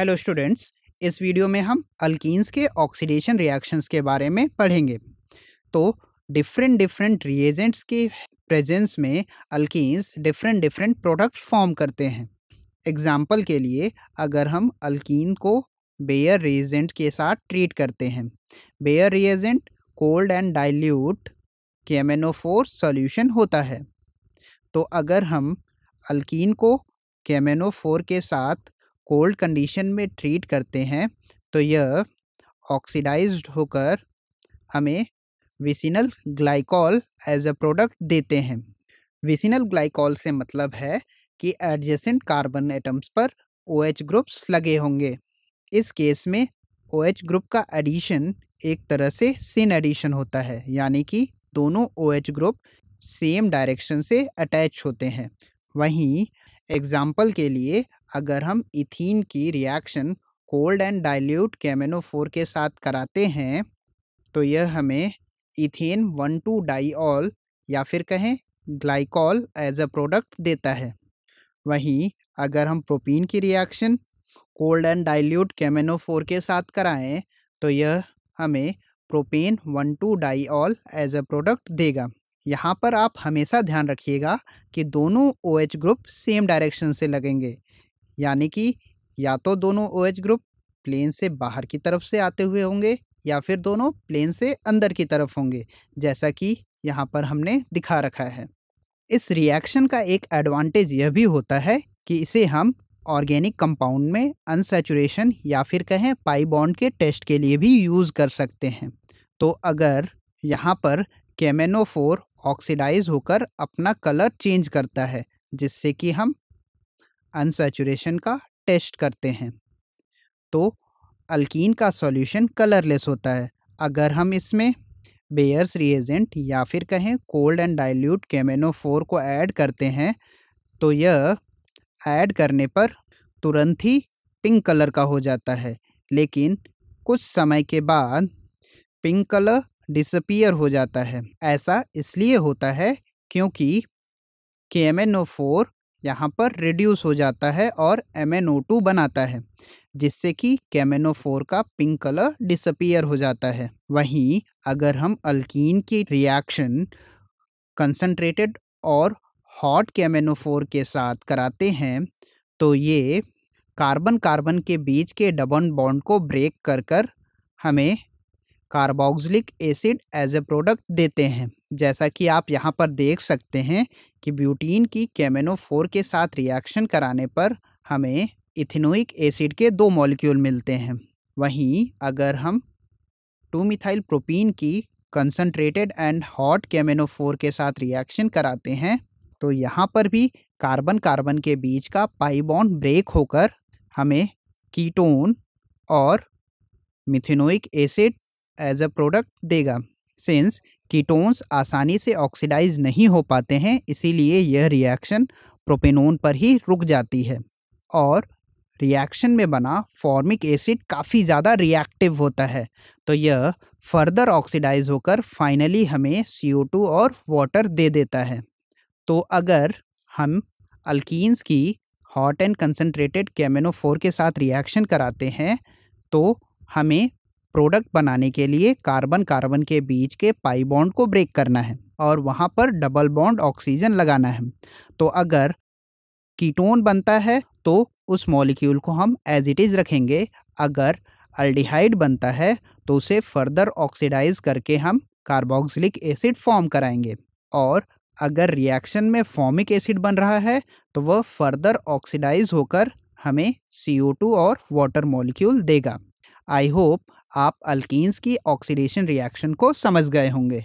Hello students इस video में हम अल्कीन्स के ऑक्सीडेशन रिएक्शंस के बारे में पढ़ेंगे। तो डिफरेंट डिफरेंट रिएजेंट्स के प्रेजेंस में alkenes different different product form करते हैं। एग्ज़ाम्पल के लिए अगर हम अल्कीन को बेयर रिएजेंट के साथ ट्रीट करते हैं। Baeyer reagent cold and dilute K M N O four solution होता है। तो अगर हम अल्कीन को केमेनोफोर के साथ कोल्ड कंडीशन में ट्रीट करते हैं तो यह ऑक्सीडाइज्ड होकर हमें vicinal glycol as a product देते हैं। विसिनल ग्लाइकॉल से मतलब है कि एडजेसेंट कार्बन एटम्स पर ओ OH ग्रुप्स लगे होंगे। इस केस में ओ OH ग्रुप का एडिशन एक तरह से सिन एडिशन होता है, यानी कि दोनों O OH group same direction से अटैच होते हैं। वहीं एग्ज़ाम्पल के लिए, अगर हम इथीन की reaction cold and dilute K M N O four के साथ कराते हैं तो यह हमें इथेन वन टू डाईऑल या फिर कहें ग्लाइकॉल एज अ प्रोडक्ट देता है। वहीं अगर हम प्रोपीन की reaction cold and dilute K M N O four के साथ कराएँ तो यह हमें propane one two diol as a product देगा। यहाँ पर आप हमेशा ध्यान रखिएगा कि दोनों O OH group same direction से लगेंगे। यानी कि या तो दोनों ओ OH ग्रुप प्लेन से बाहर की तरफ़ से आते हुए होंगे या फिर दोनों प्लेन से अंदर की तरफ़ होंगे, जैसा कि यहाँ पर हमने दिखा रखा है। इस रिएक्शन का एक एडवांटेज यह भी होता है कि इसे हम ऑर्गेनिक कंपाउंड में अनसेचुरेशन या फिर कहें पाई बॉन्ड के टेस्ट के लिए भी यूज़ कर सकते हैं। तो अगर यहाँ पर केमेनोफोर ऑक्सीडाइज होकर अपना कलर चेंज करता है, जिससे कि हम अनसेचुरेशन का टेस्ट करते हैं। तो अल्कीन का सॉल्यूशन कलरलेस होता है। अगर हम इसमें बेयर्स, रिएजेंट या फिर कहें कोल्ड एंड डाइल्यूट केमेनोफोर को ऐड करते हैं तो यह ऐड करने पर तुरंत ही पिंक कलर का हो जाता है। लेकिन कुछ समय के बाद पिंक कलर डिसपियर हो जाता है। ऐसा इसलिए होता है क्योंकि के एम एन ओ फोर यहाँ पर रिड्यूस हो जाता है और एम एन ओ टू बनाता है, जिससे कि K M N O four का पिंक कलर डिसपियर हो जाता है। वहीं अगर हम अल्कीन की रिएक्शन कंसनट्रेटेड और hot K M N O four के साथ कराते हैं तो ये कार्बन कार्बन के बीच के डबल बॉन्ड को ब्रेक कर कर हमें carboxylic acid as a product देते हैं। जैसा कि आप यहाँ पर देख सकते हैं कि ब्यूटीन की कैमेनो फोर के साथ रिएक्शन कराने पर हमें इथेनोइक एसिड के दो मॉलिक्यूल मिलते हैं। वहीं अगर हम टू मिथाइल प्रोपीन की कंसनट्रेटेड एंड हॉट कैमेनोफोर के साथ रिएक्शन कराते हैं तो यहाँ पर भी कार्बन कार्बन के बीच का पाई बॉन्ड ब्रेक होकर हमें कीटोन और methanoic acid as a product देगा। सिंस कीटोन्स आसानी से ऑक्सीडाइज नहीं हो पाते हैं, इसीलिए यह रिएक्शन प्रोपेनोन पर ही रुक जाती है। और रिएक्शन में बना फॉर्मिक एसिड काफ़ी ज़्यादा रिएक्टिव होता है। तो यह फर्दर ऑक्सीडाइज होकर फाइनली हमें CO2 और वाटर दे देता है। तो अगर हम अल्कीन्स की हॉट एंड कंसनट्रेटेड कैमेनोफोर के साथ रिएक्शन कराते हैं तो हमें प्रोडक्ट बनाने के लिए कार्बन कार्बन के बीच के पाई बॉन्ड को ब्रेक करना है और वहाँ पर डबल बॉन्ड ऑक्सीजन लगाना है। तो अगर कीटोन बनता है तो उस मॉलिक्यूल को हम एज इट इज़ रखेंगे। अगर अल्डिहाइड बनता है तो उसे फर्दर ऑक्सीडाइज करके हम कार्बोक्सिलिक एसिड फॉर्म कराएँगे। और अगर रिएक्शन में फॉर्मिक एसिड बन रहा है तो वह फर्दर ऑक्सीडाइज होकर हमें CO2 और वाटर मॉलिक्यूल देगा। आई होप आप अल्कीन्स की ऑक्सीडेशन रिएक्शन को समझ गए होंगे।